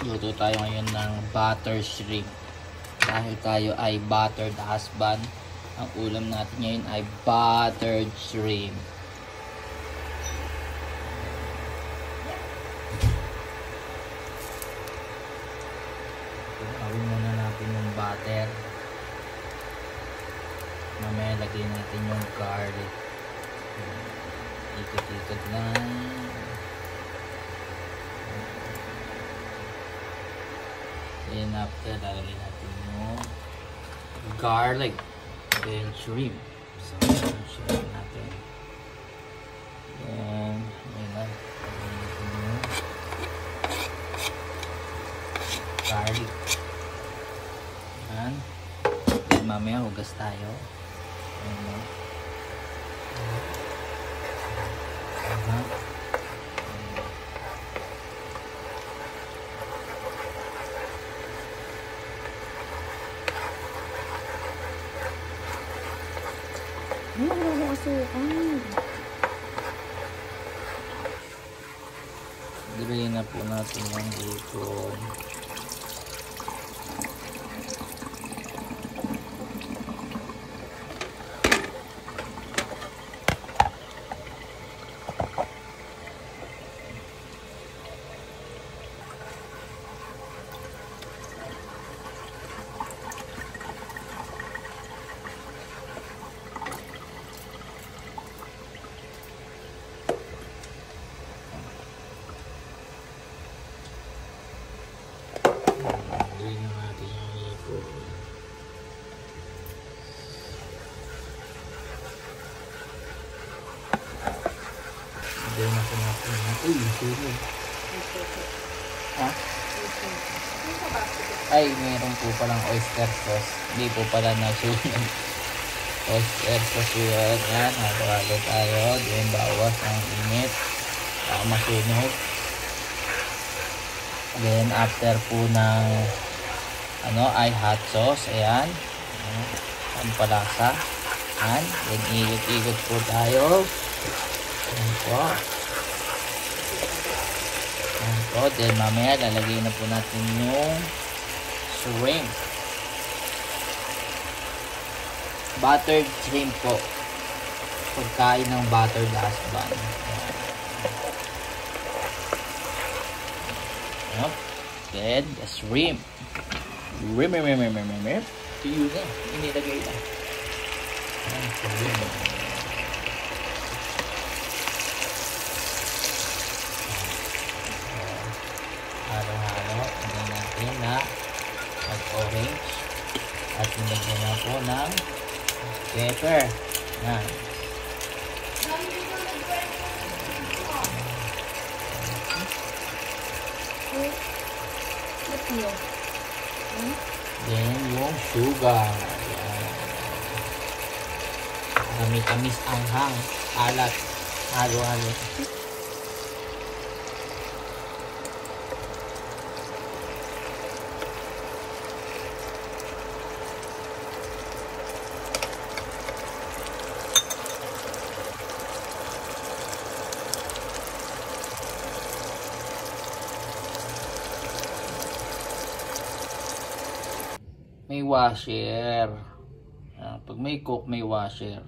Luto tayo ngayon ng butter shrimp. Dahil tayo ay buttered husband, ang ulam natin ngayon ay buttered shrimp. Gawin muna natin yung butter. Mamaya lagay natin yung garlic. Ikot-ikot lang. Then after, lalagay natin yung garlic. Then shrimp. So, shrimp natin. Then, yun lang. Garlic. Yan. Then mamaya hugas tayo. Ayan o. Aha. Ay, wala akong asukal. Dibayin na po natin yung bacon. Dibayin na po natin. Uy, yung sunog. Ha? Ay, meron po palang oyster sauce. Hindi po pala nasunog. Oyster sauce yun. Yan, halo-halo tayo. Then, bawas ang init. Baka masunog. Then, after po ng ano, ay hot sauce. Ayan. Ayan. Pampalasa. Ayan. Then, ikot-ikot po tayo. Ayan po. Ayan po. Then, mamaya lalagay na po natin yung shrimp. Buttered shrimp po. Pagkain ng buttered husband. Ayan. Then, the shrimp. Rim, rim, rim, rim, rim, rim, rim. To use na. Inilagay na. Ayan, shrimp. Halo-halo. Hindi na mag-orange. At nilagyan na po ng pepper. Yan. Then, yung sugar. Kami-kamis anghang. Alat. Halo-halo. May washer. Ah, pag may cook, may washer.